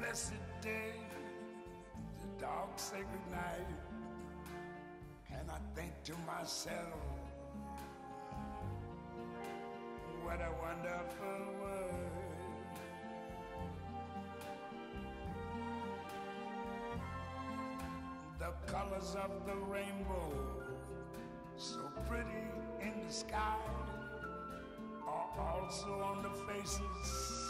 blessed day, the dark sacred night, and I think to myself, what a wonderful world. The colors of the rainbow, so pretty in the sky, are also on the faces